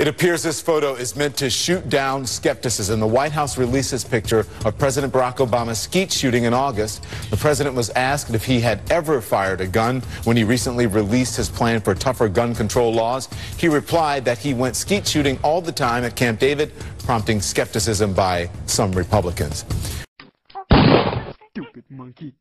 It appears this photo is meant to shoot down skepticism. The White House released this picture of President Barack Obama's skeet shooting in August. The president was asked if he had ever fired a gun when he recently released his plan for tougher gun control laws. He replied that he went skeet shooting all the time at Camp David, prompting skepticism by some Republicans. Stupid monkey.